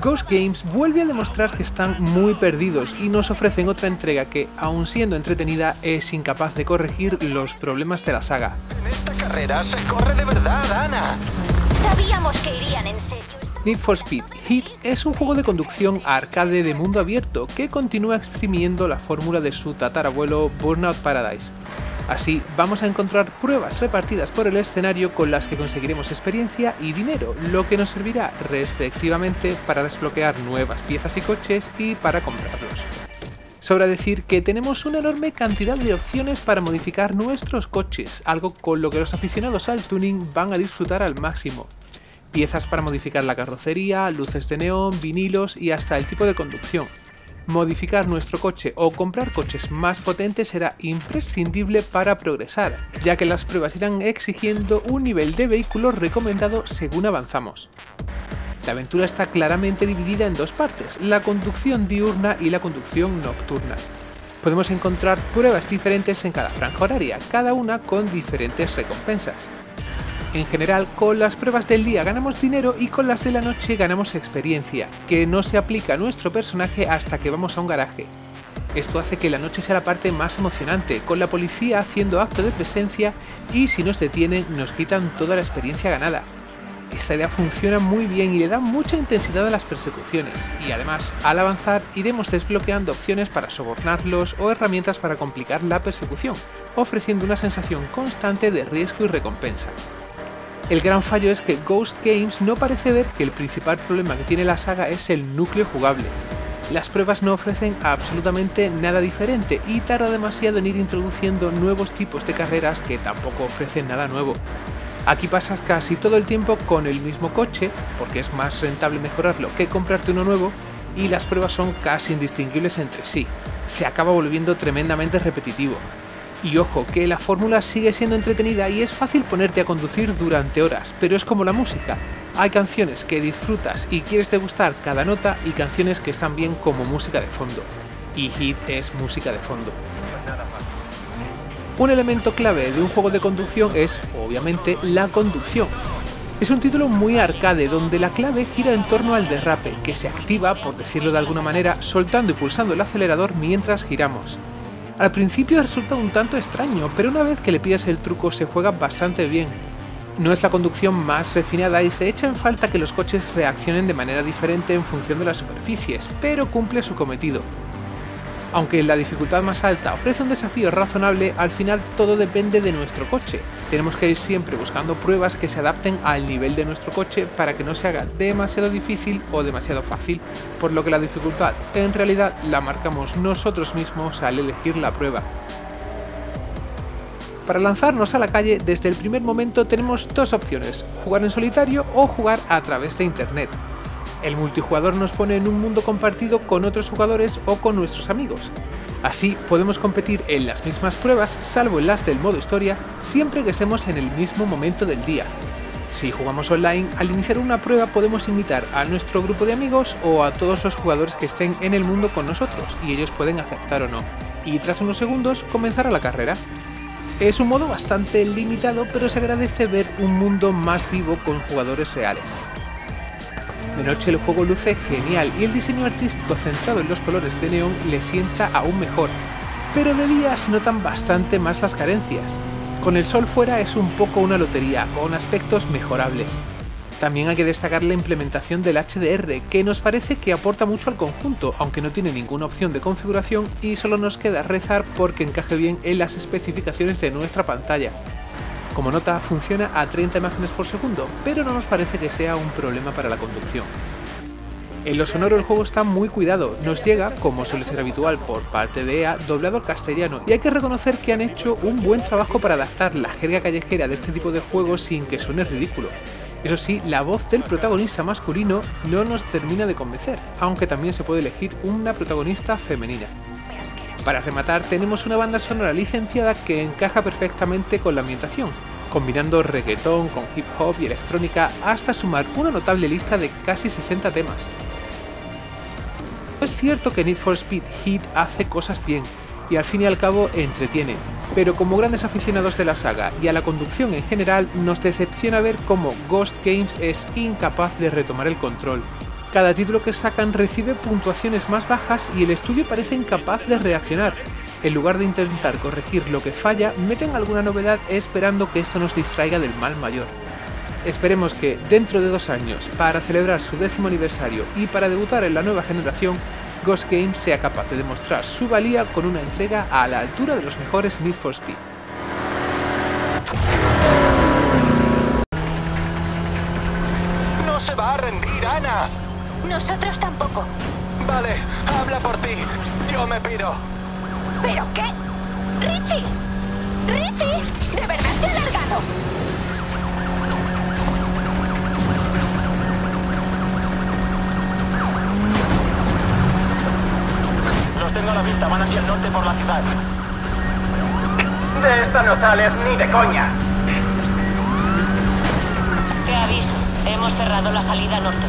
Ghost Games vuelve a demostrar que están muy perdidos y nos ofrecen otra entrega que, aun siendo entretenida, es incapaz de corregir los problemas de la saga. En esta carrera se corre de verdad, Ana. Sabíamos que irían en serio. Need for Speed Heat es un juego de conducción arcade de mundo abierto que continúa exprimiendo la fórmula de su tatarabuelo Burnout Paradise. Así, vamos a encontrar pruebas repartidas por el escenario con las que conseguiremos experiencia y dinero, lo que nos servirá respectivamente para desbloquear nuevas piezas y coches y para comprarlos. Sobra decir que tenemos una enorme cantidad de opciones para modificar nuestros coches, algo con lo que los aficionados al tuning van a disfrutar al máximo. Piezas para modificar la carrocería, luces de neón, vinilos y hasta el tipo de conducción modificar nuestro coche o comprar coches más potentes será imprescindible para progresar, ya que las pruebas irán exigiendo un nivel de vehículo recomendado según avanzamos. La aventura está claramente dividida en dos partes, la conducción diurna y la conducción nocturna. Podemos encontrar pruebas diferentes en cada franja horaria, cada una con diferentes recompensas. En general, con las pruebas del día ganamos dinero y con las de la noche ganamos experiencia, que no se aplica a nuestro personaje hasta que vamos a un garaje. Esto hace que la noche sea la parte más emocionante, con la policía haciendo acto de presencia y si nos detienen nos quitan toda la experiencia ganada. Esta idea funciona muy bien y le da mucha intensidad a las persecuciones, y además, al avanzar iremos desbloqueando opciones para sobornarlos o herramientas para complicar la persecución, ofreciendo una sensación constante de riesgo y recompensa. El gran fallo es que Ghost Games no parece ver que el principal problema que tiene la saga es el núcleo jugable. Las pruebas no ofrecen absolutamente nada diferente y tarda demasiado en ir introduciendo nuevos tipos de carreras que tampoco ofrecen nada nuevo. Aquí pasas casi todo el tiempo con el mismo coche, porque es más rentable mejorarlo que comprarte uno nuevo, y las pruebas son casi indistinguibles entre sí. Se acaba volviendo tremendamente repetitivo. Y ojo, que la fórmula sigue siendo entretenida y es fácil ponerte a conducir durante horas, pero es como la música. Hay canciones que disfrutas y quieres degustar cada nota y canciones que están bien como música de fondo. Y Hit es música de fondo. Un elemento clave de un juego de conducción es, obviamente, la conducción. Es un título muy arcade donde la clave gira en torno al derrape, que se activa, por decirlo de alguna manera, soltando y pulsando el acelerador mientras giramos. Al principio resulta un tanto extraño, pero una vez que le pillas el truco se juega bastante bien. No es la conducción más refinada y se echa en falta que los coches reaccionen de manera diferente en función de las superficies, pero cumple su cometido. Aunque la dificultad más alta ofrece un desafío razonable, al final todo depende de nuestro coche. Tenemos que ir siempre buscando pruebas que se adapten al nivel de nuestro coche para que no se haga demasiado difícil o demasiado fácil, por lo que la dificultad en realidad la marcamos nosotros mismos al elegir la prueba. Para lanzarnos a la calle, desde el primer momento tenemos dos opciones, jugar en solitario o jugar a través de Internet. El multijugador nos pone en un mundo compartido con otros jugadores o con nuestros amigos. Así podemos competir en las mismas pruebas, salvo en las del modo historia, siempre que estemos en el mismo momento del día. Si jugamos online, al iniciar una prueba podemos invitar a nuestro grupo de amigos o a todos los jugadores que estén en el mundo con nosotros y ellos pueden aceptar o no. Y tras unos segundos comenzará la carrera. Es un modo bastante limitado, pero se agradece ver un mundo más vivo con jugadores reales. De noche el juego luce genial y el diseño artístico centrado en los colores de neón le sienta aún mejor, pero de día se notan bastante más las carencias. Con el sol fuera es un poco una lotería, con aspectos mejorables. También hay que destacar la implementación del HDR, que nos parece que aporta mucho al conjunto, aunque no tiene ninguna opción de configuración y solo nos queda rezar porque encaje bien en las especificaciones de nuestra pantalla. Como nota, funciona a 30 imágenes por segundo, pero no nos parece que sea un problema para la conducción. En lo sonoro el juego está muy cuidado, nos llega, como suele ser habitual por parte de EA, doblado al castellano, y hay que reconocer que han hecho un buen trabajo para adaptar la jerga callejera de este tipo de juegos sin que suene ridículo. Eso sí, la voz del protagonista masculino no nos termina de convencer, aunque también se puede elegir una protagonista femenina. Para rematar, tenemos una banda sonora licenciada que encaja perfectamente con la ambientación, combinando reggaetón con hip hop y electrónica hasta sumar una notable lista de casi 60 temas. Es cierto que Need for Speed Heat hace cosas bien y al fin y al cabo entretiene, pero como grandes aficionados de la saga y a la conducción en general nos decepciona ver cómo Ghost Games es incapaz de retomar el control. Cada título que sacan recibe puntuaciones más bajas y el estudio parece incapaz de reaccionar. En lugar de intentar corregir lo que falla, meten alguna novedad esperando que esto nos distraiga del mal mayor. Esperemos que dentro de dos años, para celebrar su décimo aniversario y para debutar en la nueva generación, Ghost Games sea capaz de demostrar su valía con una entrega a la altura de los mejores Need for Speed. No se va a rendir, Ana. Nosotros tampoco. Vale, habla por ti. Yo me piro. ¿Pero qué? ¡Richie! ¡Richie! ¿De verdad te ha largado? Los tengo a la vista, van hacia el norte por la ciudad. De esta no sales ni de coña. Te aviso, hemos cerrado la salida norte.